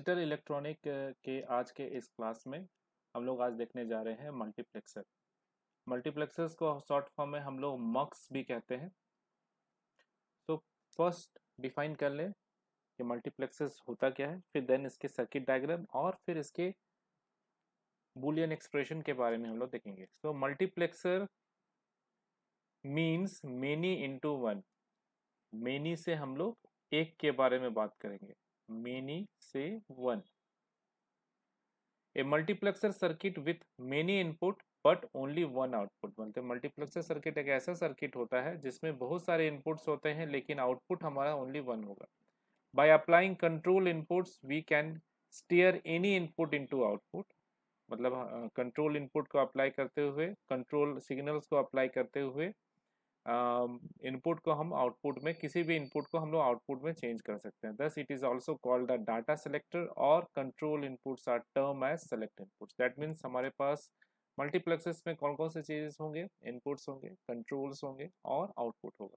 Digital electronic के आज के इस क्लास में हम लोग आज देखने जा रहे हैं मल्टीप्लेक्सर। मल्टीप्लेक्सर्स को शॉर्ट फॉर्म में हम लोग मक्स भी कहते हैं। तो फ़र्स्ट डिफाइन कर लें कि मल्टीप्लेक्सर्स होता क्या है, फिर देन इसके सर्किट डायग्राम और फिर इसके बुलियन एक्सप्रेशन के बारे में हम लोग देखेंगे। तो multiplexer means many into one many से हम लोग एक के बारे में बात करेंगे। मेनी से one a multiplexer circuit with many input but only one output बोलते मल्टीप्लेक्सर सर्किट एक ऐसा सर्किट होता है जिसमें बहुत सारे इनपुट्स होते हैं लेकिन आउटपुट हमारा ओनली वन होगा। By applying control inputs we can steer any input into output मतलब कंट्रोल uh, इनपुट को अप्लाई करते हुए कंट्रोल सिग्नल्स को अप्लाई करते हुए इनपुट को हम आउटपुट में, किसी भी इनपुट को हम लोग आउटपुट में चेंज कर सकते हैं। Thus it is also called the data selector और control inputs are term as select inputs that means हमारे पास मल्टीप्लेक्सेस में कौन कौन से चीजेस होंगे? इनपुट्स होंगे कंट्रोल्स होंगे और आउटपुट होगा।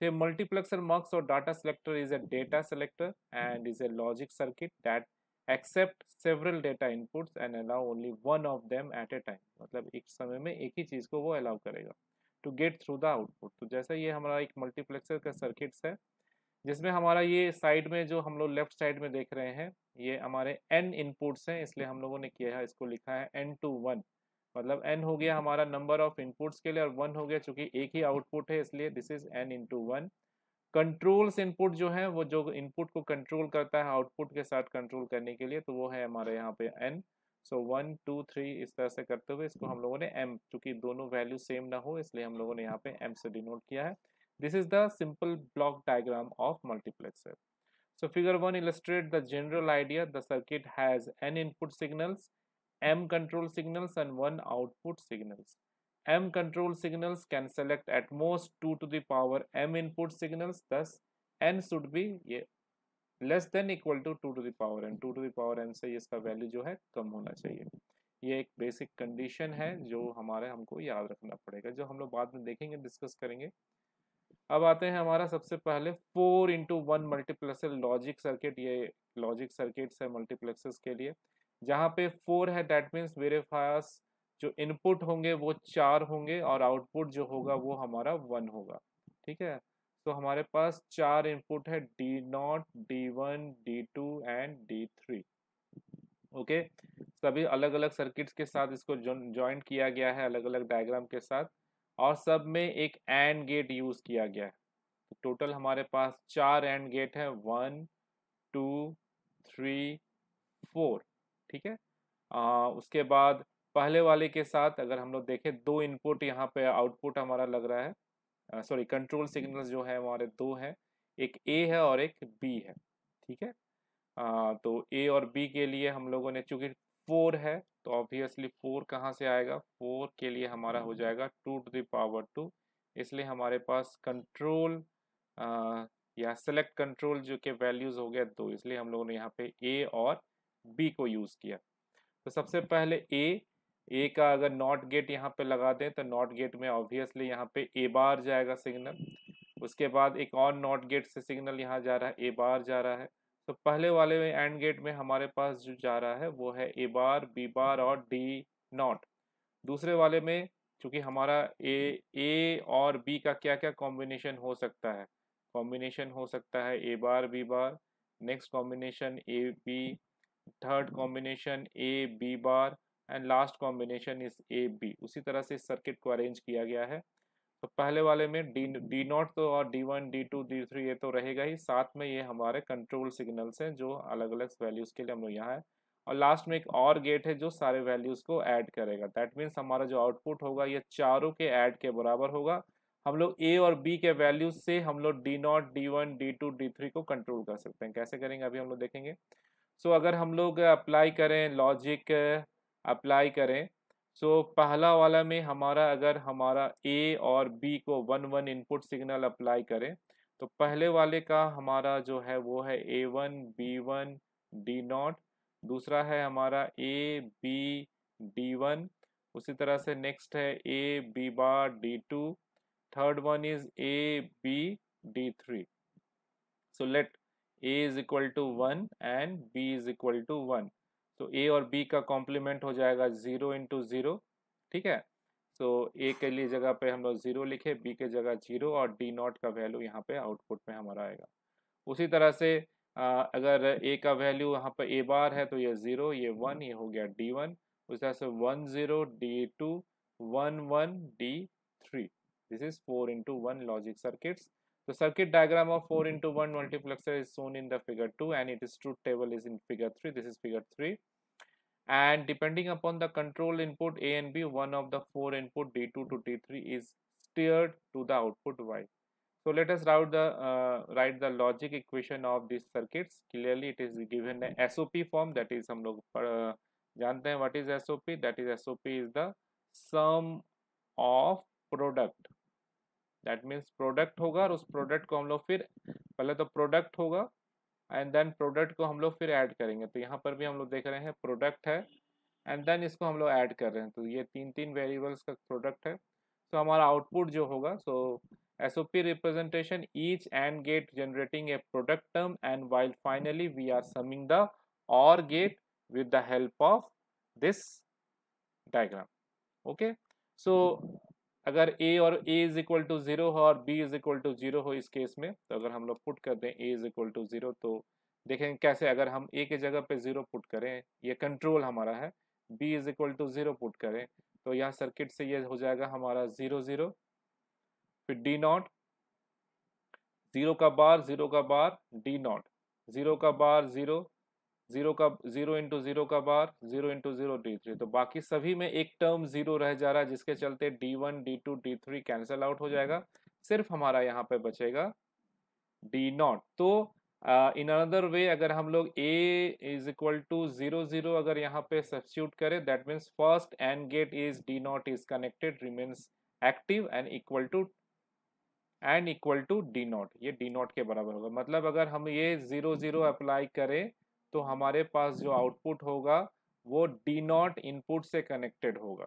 So मल्टीप्लेक्सर mux और data selector is a data selector and is a logic circuit that accept several data inputs and allow only one of them at a time मतलब एक समय में एक ही चीज़ को वो अलाउ करेगा। To get through the output तो जैसा ये हमारा एक मल्टीप्लेक्सर का सर्किट्स है, जिसमें हमारा ये साइड में जो हम लोग लेफ़्ट साइड में देख रहे हैं, ये हमारे एन इनपुट्स हैं, इसलिए हम लोगों ने किया है, इसको लिखा है एन टू वन मतलब एन हो गया हमारा नंबर ऑफ़ इनपुट्स के लिए और वन हो गया चूँकि एक ही आउटपुट है, इसलिए this is N into one controls input जो है, वो जो इनपुट को कंट्रोल करता है आउटपुट के साथ कंट्रोल करने के लिए तो वो है हमारे यहाँ पे N so one two three इस तरह से करते हुए इसको हम लोगों ने m, चूँकि दोनों वैल्यू सेम ना हो, इसलिए हम लोगों ने यहाँ पे m से डिनोट किया है। This is the simple block diagram of multiplexer so figure one इलेट the general idea the circuit has n input signals m control signals and one output signals m control signals can select at most two to the power M input signals thus n should be ये less than equal to two to the power N, two to the power N से इसका value जो है कम होना चाहिए। ये एक basic condition है जो हमारे हमको याद रखना पड़ेगा, जो हम लोग बाद में देखेंगे, डिस्कस करेंगे। अब आते हैं हमारा सबसे पहले four into one multiplexer logic circuit. ये लॉजिक सर्किट्स है मल्टीप्लेक्सर्स के लिए। जहाँ पे फोर है, दैट मीन्स वेरीफायर्स जो इनपुट होंगे वो चार होंगे और आउटपुट जो होगा वो हमारा वन होगा। ठीक है? तो हमारे पास चार इनपुट है D naught D one D two and D three okay सभी अलग अलग सर्किट्स के साथ इसको ज्वाइंट किया गया है अलग अलग डायग्राम के साथ। और सब में एक एंड गेट यूज़ किया गया है। तो टोटल हमारे पास चार एंड गेट है वन टू थ्री फोर ठीक है? आ, उसके बाद पहले वाले के साथ अगर हम लोग देखें दो इनपुट यहाँ पे आउटपुट हमारा लग रहा है। सॉरी कंट्रोल सिग्नल्स जो। है हमारे दो हैं एक ए है और एक बी है ठीक है? आ, तो ए और बी के लिए हम लोगों ने चूँकि फोर है तो ऑब्वियसली फोर कहाँ से आएगा? फोर के लिए हमारा हो जाएगा टू टू दावर टू इसलिए हमारे पास कंट्रोल या सेलेक्ट कंट्रोल जो के वैल्यूज़ हो गया दो इसलिए हम लोगों ने यहाँ पे ए और बी को यूज़ किया। तो सबसे पहले ए ए का अगर नॉट गेट यहाँ पे लगा दें तो नॉट गेट में ऑब्वियसली यहाँ पे ए बार जाएगा सिग्नल उसके बाद एक और नॉट गेट से सिग्नल यहाँ जा रहा है ए बार जा रहा है। तो पहले वाले में एंड गेट में हमारे पास जो जा रहा है, वो है ए बार बी बार और डी नॉट दूसरे वाले में, चूँकि हमारा ए ए और बी का क्या क्या कॉम्बिनेशन हो सकता है? कॉम्बिनेशन हो सकता है A bar B bar. Next combination A B third combination A B bar. And last combination is A B. उसी तरह से इस सर्किट को अरेंज किया गया है। तो पहले वाले में डी डी नॉट तो और D one D two D three ये तो रहेगा ही। साथ में ये हमारे कंट्रोल सिग्नल्स हैं जो अलग अलग वैल्यूज़ के लिए हम लोग यहाँ है। और लास्ट में एक और गेट है जो सारे वैल्यूज़ को ऐड करेगा। दैट मीन्स हमारा जो आउटपुट होगा ये चारों के ऐड के बराबर होगा। हम लोग ए और बी के वैल्यूज़ से हम लोग D naught D one D two D three को कंट्रोल कर सकते हैं। कैसे करेंगे अभी हम लोग देखेंगे। सो so, अगर हम लोग अप्लाई करें लॉजिक अप्लाई करें। सो so, पहला वाला में हमारा अगर हमारा ए और बी को one one input signal apply करें तो पहले वाले का हमारा जो है वो है A one B one D naught दूसरा है हमारा ए बी डी वन उसी तरह से नेक्स्ट है A B bar D two third one is A B D three so let A is equal to one and B is equal to one तो A और B का complement हो जाएगा zero into zero ठीक है? तो ए के लिए जगह पे हम लोग ज़ीरो लिखे बी के जगह ज़ीरो और डी नॉट का वैल्यू यहाँ पे आउटपुट में हमारा आएगा। उसी तरह से आ, अगर ए का वैल्यू यहाँ पर ए बार है तो ये ज़ीरो ये वन ये हो गया डी वन उस तरह से one zero D two one one D three this is four into one logic circuits The circuit diagram of 4 into 1 multiplexer is shown in the figure 2 and it is truth table is in figure 3. This is figure 3. And depending upon the control input A and B, one of the four input D2 to D3 is steered to the output Y. So let us write the uh, write the logic equation of these circuits. Clearly, it is given a SOP form. That is, हम लोग uh, जानते हैं what is SOP. That is SOP is the sum of product. That means product होगा और उस product को हम लोग फिर पहले तो प्रोडक्ट होगा एंड देन प्रोडक्ट को हम लोग फिर ऐड करेंगे। तो यहाँ पर भी हम लोग देख रहे हैं प्रोडक्ट है एंड देन इसको हम लोग ऐड कर रहे हैं। तो ये तीन तीन वेरिएबल्स का प्रोडक्ट है। तो so, हमारा आउटपुट जो होगा so S O P representation each AND gate generating a product term and while finally we are summing the OR gate with the help of this diagram okay so अगर a और a is equal to zero हो और b is equal to zero हो इस case में तो अगर हम लोग पुट कर दें a is equal to zero तो देखेंगे कैसे अगर हम a के जगह पे ज़ीरो पुट करें, ये कंट्रोल हमारा है, b is equal to zero put करें तो यहाँ सर्किट से ये हो जाएगा हमारा ज़ीरो ज़ीरो फिर डी नॉट ज़ीरो का बार ज़ीरो का बार डी नॉट ज़ीरो का बार ज़ीरो ज़ीरो का ज़ीरो इंटू ज़ीरो का bar zero into zero D three. तो बाकी सभी में एक टर्म ज़ीरो रह जा रहा है जिसके चलते D one D two D three cancel out हो जाएगा। सिर्फ़ हमारा यहाँ पे बचेगा डी नॉट। तो इन अनदर वे अगर हम लोग A is equal to zero zero अगर यहाँ पे सब्सिट्यूट करें that means first AND gate is D naught is connected remains active and equal to and equal to D naught ये D naught के बराबर होगा। मतलब अगर हम ये ज़ीरो ज़ीरो अप्लाई करें तो हमारे पास जो आउटपुट होगा वो डी नॉट इनपुट से कनेक्टेड होगा।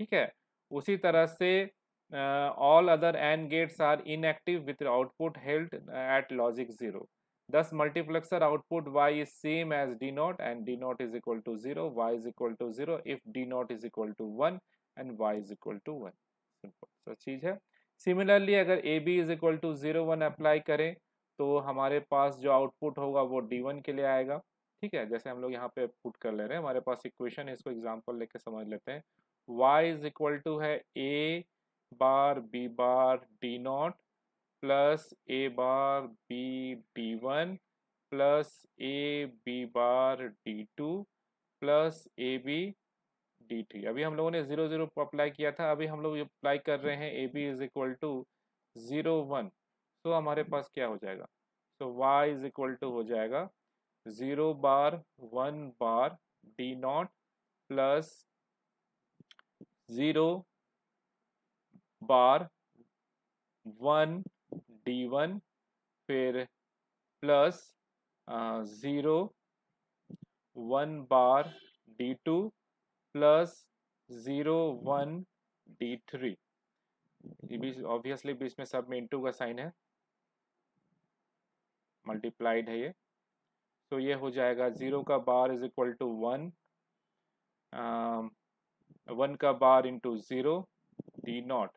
ठीक है? उसी तरह से all other AND gates are inactive with output held at logic zero thus multiplexer output y is same as d naught and d naught is equal to 0 y is equal to 0 if d naught is equal to 1 and y is equal to 1 simple so, चीज़ है। Similarly अगर A B is equal to zero one apply करें तो हमारे पास जो output होगा वो D one के लिए आएगा। ठीक है? जैसे हम लोग यहाँ पे पुट कर ले रहे हैं, हमारे पास इक्वेशन है, इसको एग्जांपल लेके समझ लेते हैं। Y इज़ इक्वल टू है a bar b bar D not plus A bar D one plus A B bar D two plus A B D three अभी हम लोगों ने ज़ीरो ज़ीरो अप्लाई किया था, अभी हम लोग अप्लाई कर रहे हैं A B is equal to zero one तो हमारे पास क्या हो जाएगा? So, y is equal to हो जाएगा zero bar one bar D not plus zero bar one D one फिर plus zero one bar D two plus zero one D three ये भी ऑब्वियसली बीच में सब में इंटू का साइन है। मल्टीप्लाइड है ये। तो ये हो जाएगा ज़ीरो का bar is equal to one one का bar into zero D not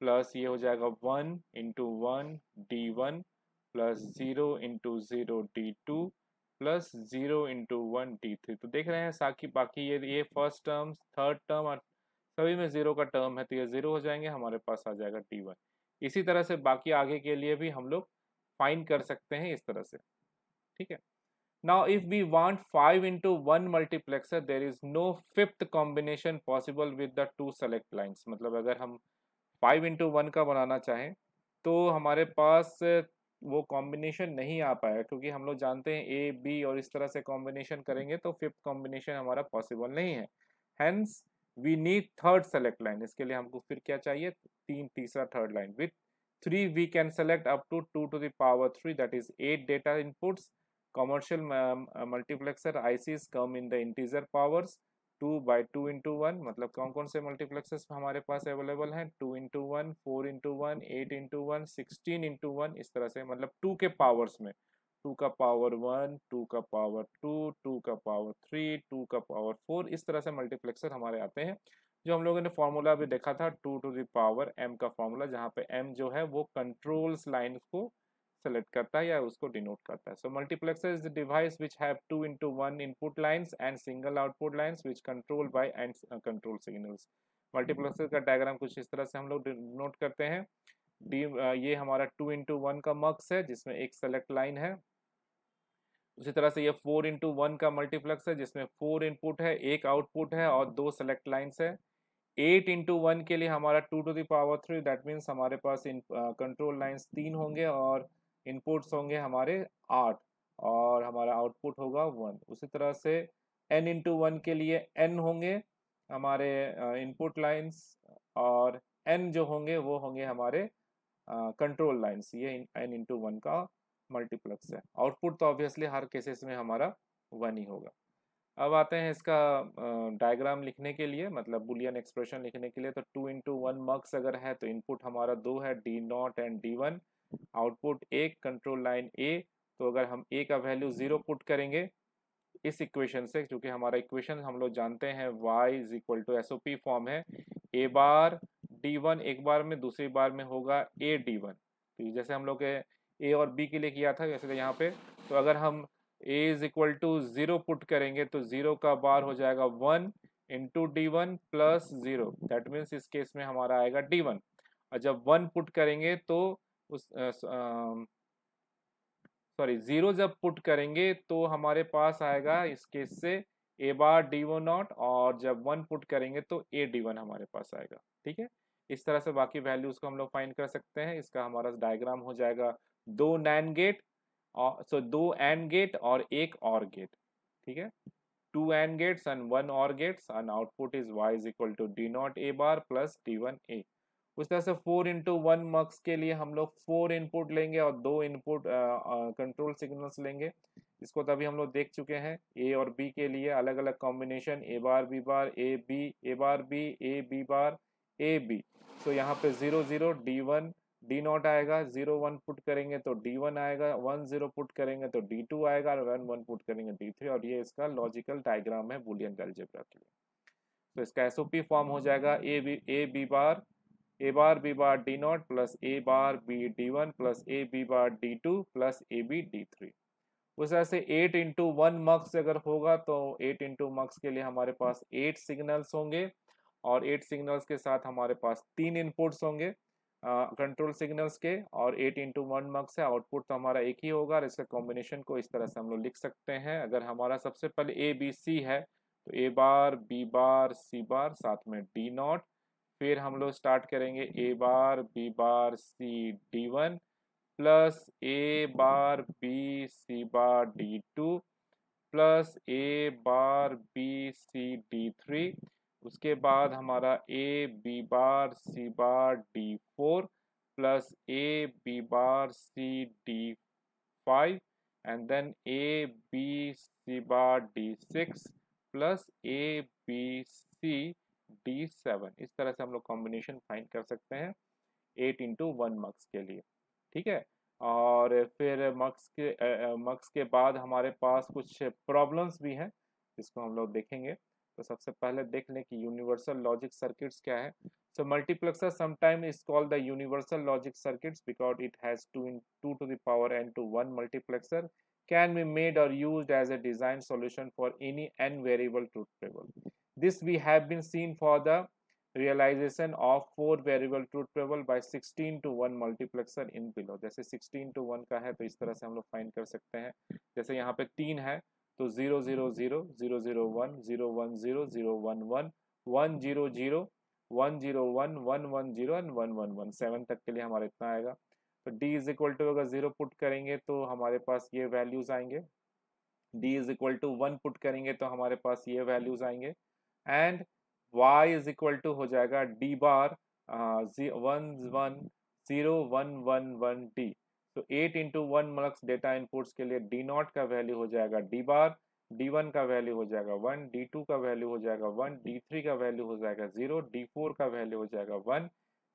plus ये हो जाएगा one into one D one plus zero into zero D two plus zero into one D three तो देख रहे हैं साकी, बाकी ये ये फ़र्स्ट टर्म थर्ड टर्म और सभी में ज़ीरो का टर्म है तो ये ज़ीरो हो जाएँगे, हमारे पास आ जाएगा डी वन इसी तरह से बाकी आगे के लिए भी हम लोग फाइंड कर सकते हैं इस तरह से। ठीक है? Now, if we want 5 into 1 multiplexer, there is no fifth combination possible with the two select lines. मतलब अगर हम 5 into 1 का बनाना चाहें तो हमारे पास वो कॉम्बिनेशन नहीं आ पाया क्योंकि हम लोग जानते हैं ए बी और इस तरह से कॉम्बिनेशन करेंगे तो फिफ्थ कॉम्बिनेशन हमारा पॉसिबल नहीं है। Hence we need third select line इसके लिए हमको फिर क्या चाहिए? तीन तीसरा third line with three we can select up to two two two the power three that is eight inputs commercial uh, multiplexer ICs come in the integer powers two by two into one मतलब कौन कौन से multiplexes हमारे पास available हैं? Two into one four into one eight into one sixteen into one इस तरह से मतलब टू के पावर्स में। टू का पावर वन टू का पावर टू टू का पावर थ्री टू का पावर फोर इस तरह से मल्टीप्लेक्सर हमारे आते हैं। जो हम लोगों ने फॉर्मूला भी देखा था two two the power M का फॉर्मूला जहाँ पे एम जो है वो कंट्रोल्स लाइन को सेलेक्ट करता है या उसको डिनोट करता है। So multiplexer is the device which have two into one input lines and single output lines which control by and control signals multiplexer का डायग्राम कुछ इस तरह से हम लोग नोट करते हैं। डी ये हमारा टू इंटू वन का मक्स है, जिसमें एक सेलेक्ट लाइन है। उसी तरह से ये फोर इंटू वन का मल्टीप्लेक्स है, जिसमें फोर इनपुट है, एक आउटपुट है और दो सेलेक्ट लाइन्स है। एट इंटू वन के लिए हमारा two two the power three, that means हमारे पास इन कंट्रोल लाइन्स तीन होंगे और इनपुट्स होंगे हमारे आठ और हमारा आउटपुट होगा वन। उसी तरह से एन इंटू वन के लिए एन होंगे हमारे इनपुट लाइन्स और एन जो होंगे वो होंगे हमारे कंट्रोल लाइन्स ये एन इंटू वन का मल्टीप्लेक्स है। आउटपुट तो ऑब्वियसली हर केसेस में हमारा वन ही होगा। अब आते हैं इसका डायग्राम लिखने के लिए मतलब बुलियन एक्सप्रेशन लिखने के लिए तो टू इंटू वन मर्क्स अगर है तो इनपुट हमारा दो है, D not and D one, output एक, कंट्रोल लाइन ए तो अगर हम ए का वैल्यू ज़ीरो पुट करेंगे, इस इक्वेशन से, क्योंकि हमारा इक्वेशन हम लोग जानते हैं Y is equal to S form है ए बार डी वन एक बार में, दूसरी बार में होगा ए डी वन तो जैसे हम लोग ए और बी के लिए किया था जैसे यहाँ पे तो अगर हम A is equal to zero put करेंगे तो ज़ीरो का बार हो जाएगा one into D one plus zero that means इस केस में हमारा आएगा डी वन और जब वन पुट करेंगे तो उस सॉरी ज़ीरो जब पुट करेंगे तो हमारे पास आएगा इस केस से A bar D one not और जब वन पुट करेंगे तो ए डी वन हमारे पास आएगा। ठीक है? इस तरह से बाकी वैल्यूज़ को हम लोग फाइंड कर सकते हैं। इसका हमारा डायग्राम हो जाएगा दो नैन गेट और सो दो एंड गेट और एक और गेट, ठीक है? Two and gates and one और gates and output is Y is equal to D not A bar plus D one A उस तरह से फोर इंटू वन मर्क्स के लिए हम लोग फोर इनपुट लेंगे और दो इनपुट कंट्रोल सिग्नल्स लेंगे। इसको तभी हम लोग देख चुके हैं ए और बी के लिए अलग अलग combination A bar B bar A B A bar B A B bar A B so यहाँ पे zero zero D one D not आएगा ज़ीरो वन पुट करेंगे तो डी वन आएगा वन ज़ीरो पुट करेंगे तो डी टू आएगा और वन वन पुट करेंगे डी थ्री और ये इसका लॉजिकल डायग्राम है बुलियन एल्जेब्रा के लिए। तो इसका एसओपी फॉर्म हो जाएगा A B A B bar A bar B bar D not plus A bar B D one plus A B bar D two plus A B D three उस तरह से eight into one मक्स अगर होगा तो eight into मक्स के लिए हमारे पास eight signals होंगे और एट सिग्नल्स के साथ हमारे पास तीन इनपुट्स होंगे। कंट्रोल सिग्नल्स के और एट इंटू वन मार्क्स है आउटपुट तो हमारा एक ही होगा और इसका कॉम्बिनेशन को इस तरह से हम लोग लिख सकते हैं। अगर हमारा सबसे पहले ए बी सी है तो ए बार बी बार सी बार साथ में डी नॉट फिर हम लोग स्टार्ट करेंगे A bar B bar C D one plus A bar B C bar D two plus A bar B C D three उसके बाद हमारा A B bar C bar D four plus A B bar C D five and then A B C bar D six plus A B C D seven इस तरह से हम लोग combination find कर सकते हैं एट इंटू वन मक्स के लिए। ठीक है? और फिर मक्स के मक्स के बाद हमारे पास कुछ प्रॉब्लम्स भी हैं जिसको हम लोग देखेंगे। तो सबसे पहले देख लें कि यूनिवर्सल लॉजिक सर्किट्स क्या है? So multiplexer sometime is call the universal logic circuits because it has two in to two the power N to one multiplexer can be made or use as a design solution for any N variable to table this we have been seen for the realization of four variable truth table by 16 to 1 multiplexer in below. जैसे 16 to 1 का है तो इस तरह से हम लोग find कर सकते हैं। जैसे यहाँ पे तीन है तो zero zero zero zero zero one zero one zero zero one one one zero zero, one zero one one one zero and one one one. Seven तक के लिए हमारा इतना आएगा। तो d इज़ इक्वल टू अगर ज़ीरो पुट करेंगे तो हमारे पास ये वैल्यूज़ आएँगे। D is equal to one put करेंगे तो हमारे पास ये वैल्यूज़ आएँगे। And y is equal to हो जाएगा d bar one one zero one one one D तो eight into one mux data inputs के लिए डी नॉट का वैल्यू हो जाएगा डी बार डी वन का वैल्यू हो जाएगा वन डी टू का वैल्यू हो जाएगा वन डी थ्री का वैल्यू हो जाएगा ज़ीरो डी फोर का वैल्यू हो जाएगा वन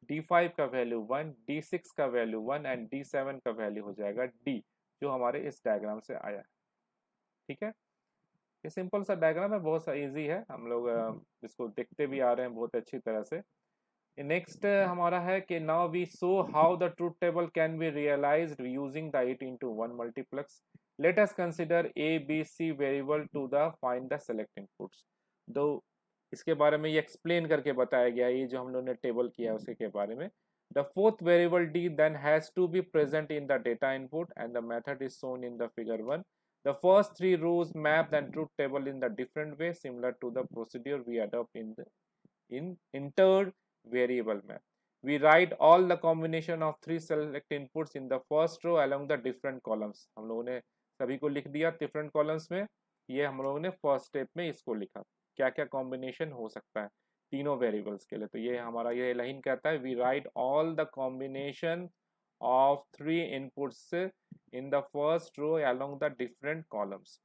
डी फाइव का वैल्यू वन डी सिक्स का value one and D seven का वैल्यू हो जाएगा डी जो हमारे इस डायग्राम से आया है। ठीक है? ये सिंपल सा डायग्राम है बहुत सा इजी है। हम लोग इसको देखते भी आ रहे हैं बहुत अच्छी तरह से। नेक्स्ट हमारा है कि now we so how the truth table can be realise using the eight into one multiplex let us consider A B C variable to the find the select inputs दो इसके बारे में ये एक्सप्लेन करके बताया गया ये जो हम लोगों ने टेबल किया है उसके के बारे में the fourth variable D then has to be present in the data input and the method is shown in the figure one The first three rows map the truth table in the different way similar to the procedure we adopt in the in entered variable map. We write all the combination of three select inputs in the first row along the different columns. हम लोगों ने सभी को लिख दिया different columns में ये हम लोगों ने first step में इसको लिखा क्या क्या combination हो सकता है तीनों variables के लिए तो ये हमारा ये लाइन कहता है we write all the combination of three inputs in the first row along the different columns.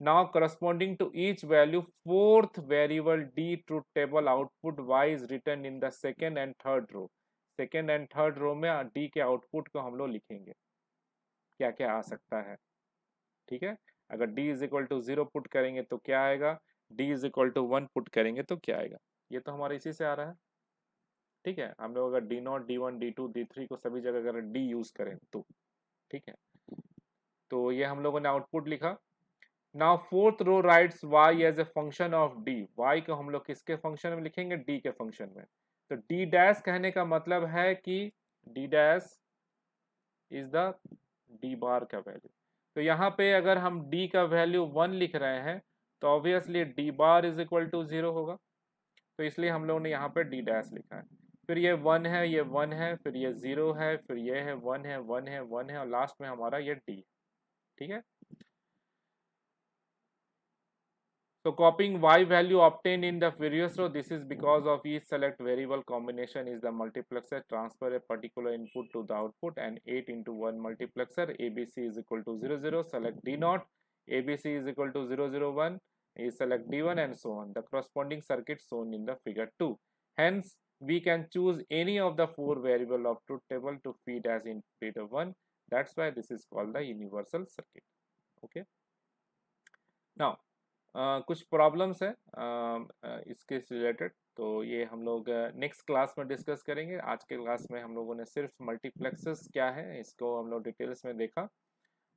now, corresponding to each value, fourth variable d truth table output y is written in the second and third row. Second and third row में D के output को हम लोग लिखेंगे। क्या क्या आ सकता है? ठीक है? अगर D is equal to zero put करेंगे तो क्या आएगा? D is equal to one put करेंगे तो क्या आएगा? ये तो हमारा इसी से आ रहा है। ठीक है? हम लोग अगर D not D one D two D three को सभी जगह अगर डी यूज़ करें तो। ठीक है? तो ये हम लोगों ने आउटपुट लिखा। Now fourth row writes Y as a function of D Y को हम लोग किसके फ़ंक्शन में लिखेंगे? डी के फ़ंक्शन में। तो डी डैश कहने का मतलब है कि D dash is the D bar का वैल्यू तो यहाँ पे अगर हम डी का वैल्यू वन लिख रहे हैं तो obviously D bar is equal to zero होगा। तो इसलिए हम लोगों ने यहाँ पे डी डैश लिखा है। फिर ये वन है, ये वन है, फिर ये ज़ीरो है, फिर ये है वन है वन है वन है, और लास्ट में हमारा ये डी ठीक है? So copying y value obtained in the previous row, this is because of each select variable combination is the multiplexer. Transfer a particular input to the output and 8 into 1 multiplexer. ABC is equal to 0, 0, select D naught, ABC is equal to 0, 0, 1, is select D1 and so on. The corresponding circuit shown in the figure 2. Hence, we can choose any of the four variable of truth table to feed as input data 1 that's why this is called the universal circuit. Okay? Now कुछ problems है इसके related तो ये हम लोग next class में discuss करेंगे। आज के क्लास में हम लोगों ने सिर्फ़ मल्टीप्लेक्सेस क्या है, इसको हम लोग डिटेल्स में देखा।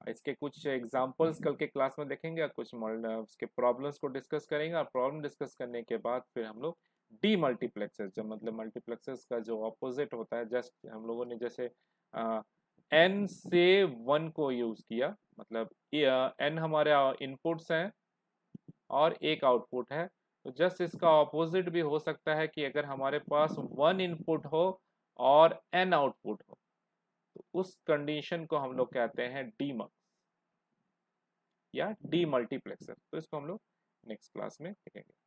इसके कुछ एग्जांपल्स कल के क्लास में देखेंगे कुछ उसके प्रॉब्लम्स को डिस्कस करेंगे और प्रॉब्लम डिस्कस करने के बाद फिर हम लोग डी मल्टीप्लेक्सेस जो मतलब मल्टीप्लेक्सेस का जो ऑपोजिट होता है, जस्ट हम लोगों ने जैसे एन से वन को यूज़ किया मतलब एन हमारे इनपुट्स हैं और एक आउटपुट है। तो जस्ट इसका ऑपोजिट भी हो सकता है कि अगर हमारे पास वन इनपुट हो और एन आउटपुट हो तो उस कंडीशन को हम लोग कहते हैं डी मक्स या डी मल्टीप्लेक्सर तो इसको हम लोग नेक्स्ट क्लास में देखेंगे।